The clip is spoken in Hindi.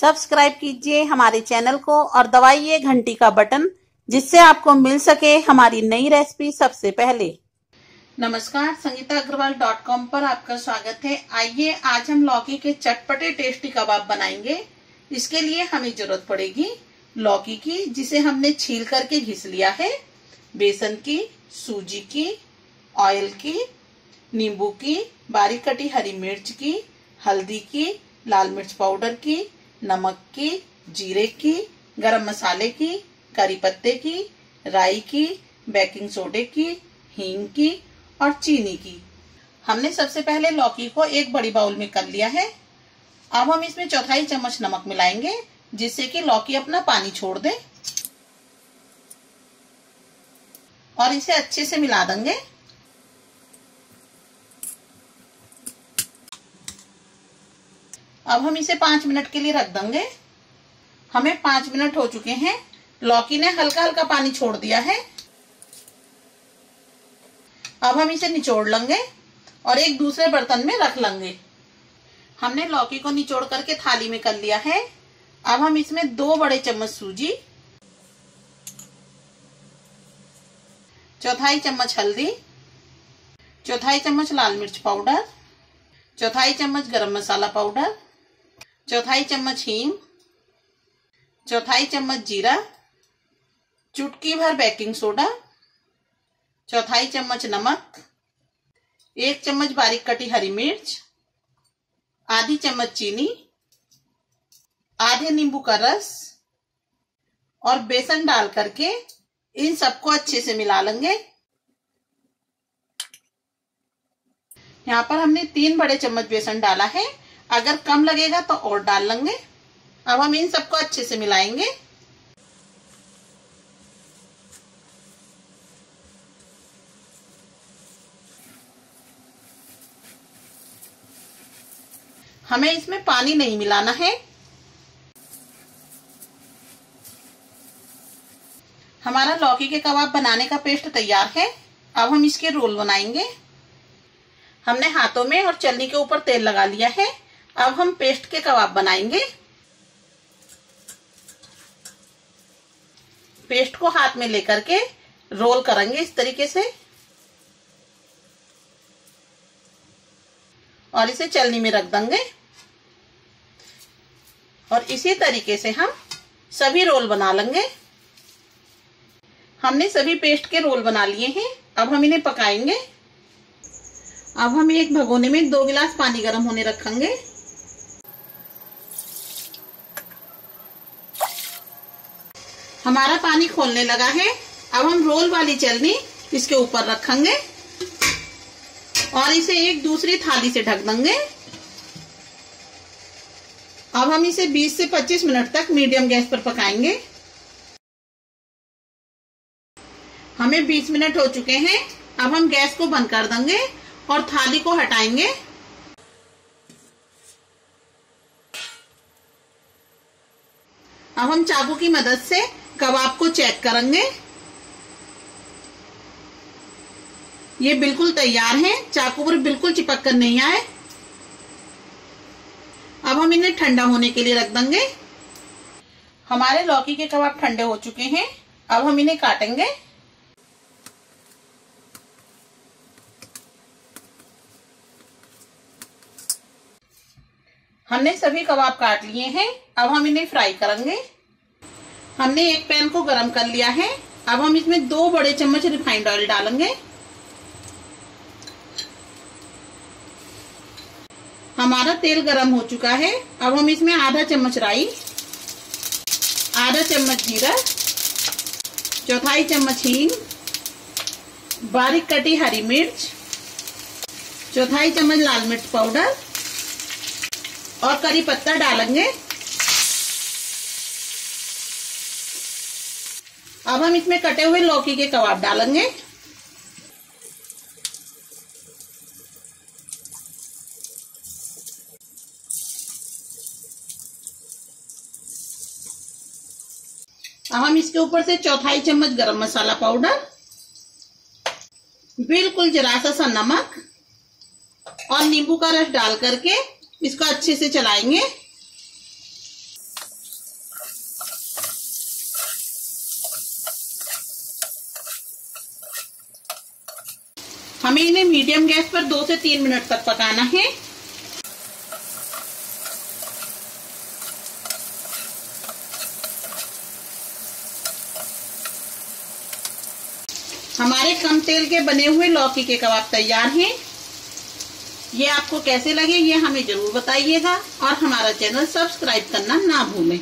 सब्सक्राइब कीजिए हमारे चैनल को और दबाइए घंटी का बटन, जिससे आपको मिल सके हमारी नई रेसिपी सबसे पहले। नमस्कार, संगीता अग्रवाल डॉट कॉम पर आपका स्वागत है। आइए, आज हम लौकी के चटपटे टेस्टी कबाब बनाएँगे। इसके लिए हमें ज़रूरत पड़ेगी लौकी की, जिसे हमने छील करके घिस लिया है। बेसन की, सूजी की, ऑयल की, नींबू की, बारीक कटी हरी मिर्च की, हल्दी की, लाल मिर्च पाउडर की नमक की, जीरे की, गरम मसाले की, करी पत्ते की, राई की, बेकिंग सोडे की, हींग की और चीनी की। हमने सबसे पहले लौकी को एक बड़ी बाउल में कर लिया है। अब हम इसमें चौथाई चम्मच नमक मिलाएँगे, जिससे कि लौकी अपना पानी छोड़ दे। और इसे अच्छे से मिला देंगे। अब हम इसे पाँच मिनट के लिए रख देंगे। हमें पाँच मिनट हो चुके हैं। लौकी ने हल्का हल्का पानी छोड़ दिया है। अब हम इसे निचोड़ लेंगे और एक दूसरे बर्तन में रख लेंगे। हमने लौकी को निचोड़ करके थाली में कर लिया है। अब हम इसमें दो बड़े चम्मच सूजी, चौथाई चम्मच हल्दी, चौथाई चम्मच लाल मिर्च पाउडर, चौथाई चम्मच गरम मसाला पाउडर चौथाई चम्मच हींग, चौथाई चम्मच जीरा, चुटकी भर बेकिंग सोडा, चौथाई चम्मच नमक, एक चम्मच बारीक कटी हरी मिर्च, आधी चम्मच चीनी, आधे नींबू का रस और बेसन डाल करके इन सबको अच्छे से मिला लेंगे। यहाँ पर हमने तीन बड़े चम्मच बेसन डाला है। अगर कम लगेगा तो और डाल लेंगे। अब हम इन सबको अच्छे से मिलाएँगे। हमें इसमें पानी नहीं मिलाना है। हमारा लौकी के कबाब बनाने का पेस्ट तैयार है। अब हम इसके रोल बनाएँगे। हमने हाथों में और चलनी के ऊपर तेल लगा लिया है। अब हम पेस्ट के कबाब बनाएँगे। पेस्ट को हाथ में लेकर के रोल करेंगे इस तरीके से। और इसे चलनी में रख देंगे। और इसी तरीके से हम सभी रोल बना लेंगे। हमने सभी पेस्ट के रोल बना लिए हैं। अब हम इन्हें पकाएँगे। अब हम एक भगोने में दो गिलास पानी गर्म होने रखेंगे। हमारा पानी खोलने लगा है। अब हम रोल वाली चलनी इसके ऊपर रखेंगे और इसे एक दूसरी थाली से ढक देंगे। अब हम इसे 20 से 25 मिनट तक मीडियम गैस पर पकाएँगे। हमें 20 मिनट हो चुके हैं। अब हम गैस को बंद कर देंगे और थाली को हटाएँगे। अब हम चाकू की मदद से कबाब को चेक करेंगे? ये बिल्कुल तैयार है। चाकू पर बिल्कुल चिपक कर नहीं आए। अब हम इन्हें ठंडा होने के लिए रख देंगे। हमारे लौकी के कबाब ठंडे हो चुके हैं। अब हम इन्हें काटेंगे। हमने सभी कबाब काट लिए हैं। अब हम इन्हें फ्राई करेंगे। हमने एक पैन को गरम कर लिया है। अब हम इसमें दो बड़े चम्मच रिफाइंड ऑयल डालेंगे। हमारा तेल गरम हो चुका है। अब हम इसमें आधा चम्मच राई, आधा चम्मच जीरा, चौथाई चम्मच हींग, बारीक कटी हरी मिर्च, चौथाई चम्मच लाल मिर्च पाउडर और करी पत्ता डालेंगे। अब हम इसमें कटे हुए लौकी के कबाब डालेंगे। अब हम इसके ऊपर से चौथाई चम्मच गरम मसाला पाउडर, बिल्कुल जरा सा नमक और नींबू का रस डाल करके इसको अच्छे से चलाएँगे। हमें इन्हें मीडियम गैस पर दो से तीन मिनट तक पकाना है। हमारे कम तेल के बने हुए लौकी के कबाब तैयार हैं। ये आपको कैसे लगे ये हमें ज़रूर बताइएगा और हमारा चैनल सब्सक्राइब करना ना भूलें।